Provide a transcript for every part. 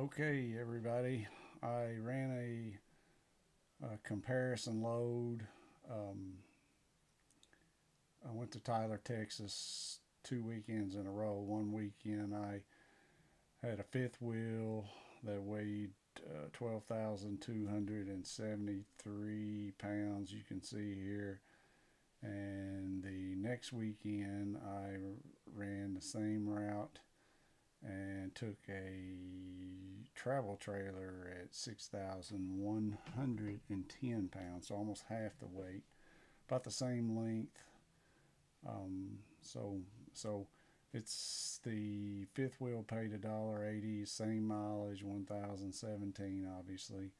Okay, everybody. I ran a, a comparison load. Um, I went to Tyler, Texas two weekends in a row. One weekend I had a fifth wheel that weighed uh, 12,273 pounds, you can see here. And the next weekend I ran the same route and took a travel trailer at 6,110 pounds, so almost half the weight, about the same length. Um, so, so it's the fifth wheel paid a dollar eighty, same mileage, 1,017 obviously,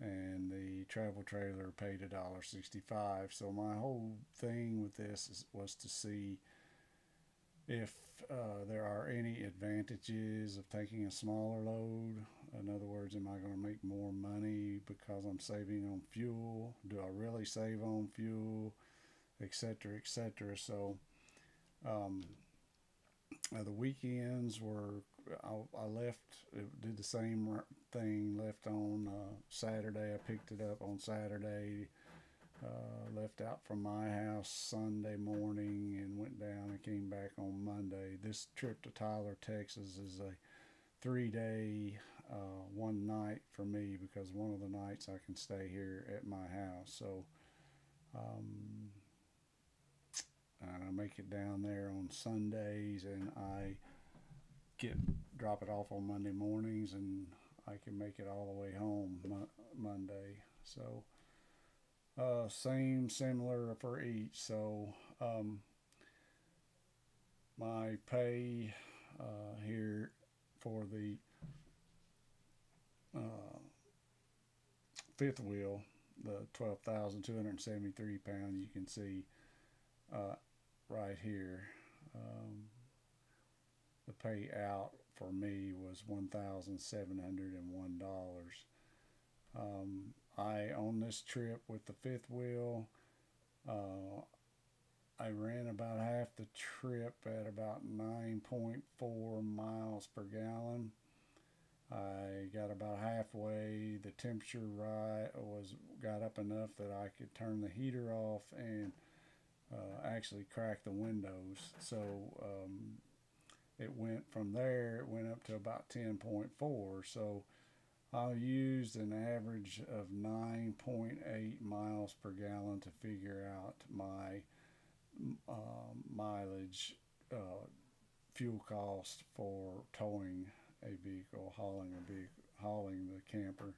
and the travel trailer paid a dollar sixty-five. So my whole thing with this is, was to see if uh, there are any advantages of taking a smaller load. In other words, am I going to make more money because I'm saving on fuel? Do I really save on fuel? Etc. Etc. So, um, uh, the weekends were I, I left did the same thing left on uh, Saturday I picked it up on Saturday uh, left out from my house Sunday morning and went down and came back on Monday. This trip to Tyler, Texas is a three day, uh, one night for me because one of the nights I can stay here at my house. So, um, and I make it down there on Sundays and I get drop it off on Monday mornings and I can make it all the way home mo- Monday. So, uh, same, similar for each. So um, my pay uh, here for the uh, fifth wheel, the 12,273 pound, you can see uh, right here. Um, the pay out for me was $1,701. Um, I on this trip with the fifth wheel, uh, I ran about half the trip at about 9.4 miles per gallon. I got about halfway. The temperature right was got up enough that I could turn the heater off and uh, actually crack the windows. So um, it went from there. It went up to about 10.4. So I used an average of 9.8 miles per gallon to figure out my uh, mileage uh, fuel cost for towing a vehicle, hauling a vehicle, hauling the camper,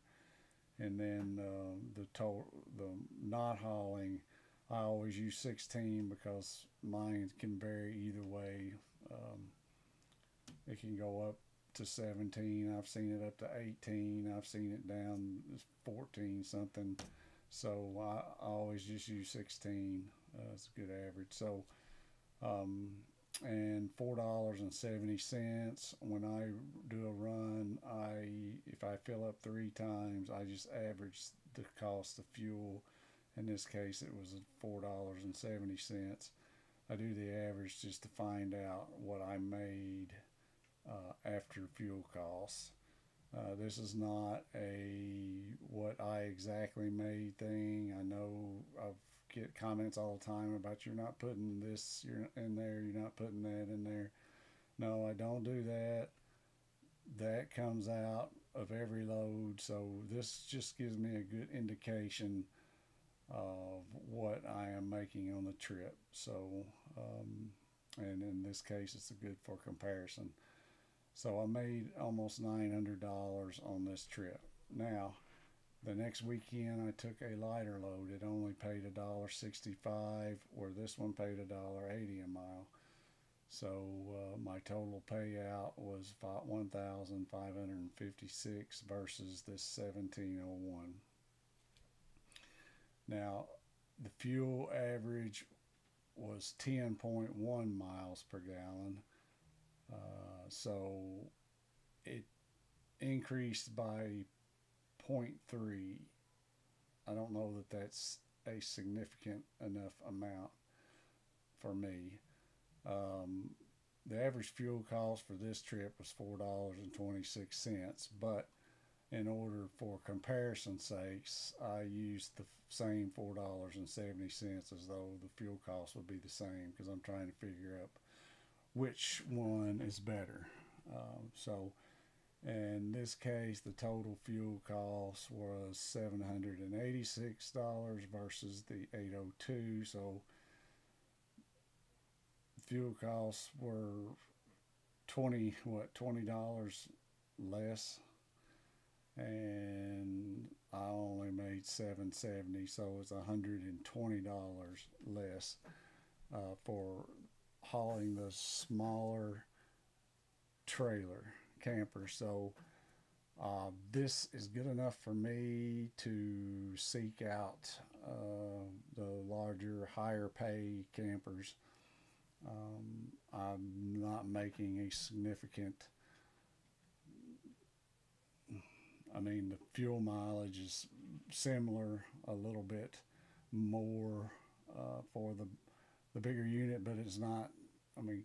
and then uh, the tow, the not hauling. I always use 16 because mine can vary either way. Um, it can go up to 17. I've seen it up to 18. I've seen it down 14 something. So I, always just use 16. Uh, a good average. So, um, and four dollars and seventy cents when I do a run. I if I fill up three times, I just average the cost of fuel. In this case, it was four dollars and seventy cents. I do the average just to find out what I made uh, after fuel costs. Uh, this is not a what I exactly made thing. I know I get comments all the time about you're not putting this in there, you're not putting that in there. No, I don't do that. That comes out of every load, so this just gives me a good indication of what I am making on the trip. So, um, and in this case, it's a good for comparison. So I made almost $900 on this trip. Now, the next weekend I took a lighter load. It only paid a dollar sixty-five, where this one paid a dollar eighty a mile. So uh, my total payout was one thousand five hundred and fifty-six versus this seventeen oh one. Now, the fuel average was ten point one miles per gallon so it increased by 0.3. I don't know that that's a significant enough amount for me. Um, the average fuel cost for this trip was four dollars and twenty six cents, but in order for comparison sakes, I used the same four dollars and seventy cents as though the fuel cost would be the same because I'm trying to figure out which one is better. Um, so in this case, the total fuel cost was seven hundred and eighty six dollars versus the eight oh two. So fuel costs were twenty what twenty dollars less and I only made 770 so it it's $120 less uh, for hauling the smaller trailer camper so uh, this is good enough for me to seek out uh, the larger higher pay campers um, I'm not making a significant I mean, the fuel mileage is similar, a little bit more uh, for the the bigger unit, but it's not. I mean,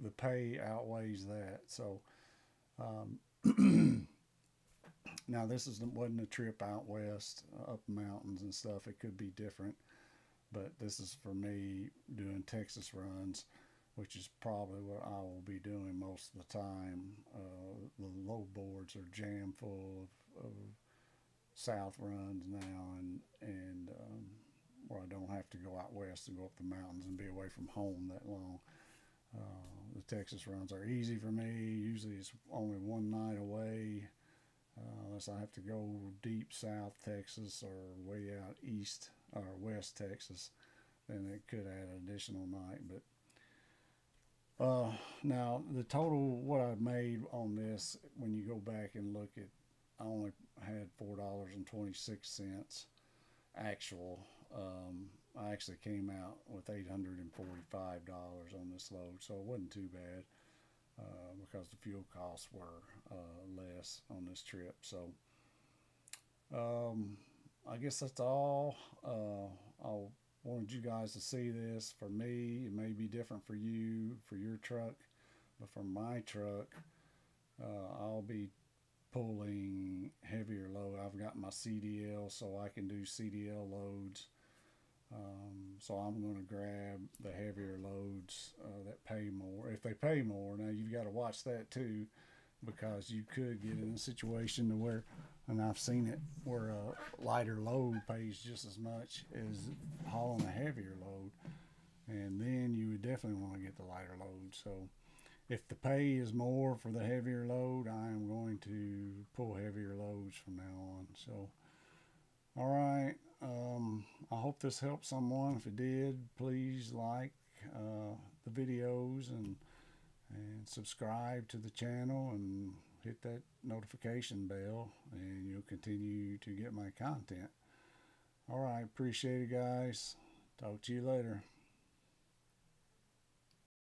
the pay outweighs that. So um, now this is wasn't a trip out west, uh, up mountains and stuff. It could be different, but this is for me doing Texas runs which is probably what I will be doing most of the time. Uh, the load boards are jam full of, of south runs now, and and um, where I don't have to go out west and go up the mountains and be away from home that long. Uh, the Texas runs are easy for me. Usually it's only one night away, uh, unless I have to go deep south Texas or way out east or west Texas. Then it could add an additional night, but uh, now the total what I made on this, when you go back and look at, I only had four dollars and twenty six cents actual. Um, I actually came out with eight hundred and forty five dollars on this load, so it wasn't too bad uh, because the fuel costs were uh, less on this trip. So um, I guess that's all. Uh, I'll wanted you guys to see this. For me, it may be different for you, for your truck, but for my truck, uh, I'll be pulling heavier load. I've got my CDL, so I can do CDL loads. Um, so I'm going to grab the heavier loads uh, that pay more. If they pay more, now you've got to watch that too, because you could get in a situation to where and I've seen it where a lighter load pays just as much as hauling a heavier load, and then you would definitely want to get the lighter load. So, if the pay is more for the heavier load, I am going to pull heavier loads from now on. So, all right. Um, I hope this helped someone. If it did, please like uh, the videos and and subscribe to the channel and hit that notification bell and you'll continue to get my content. All right, appreciate it, guys. Talk to you later.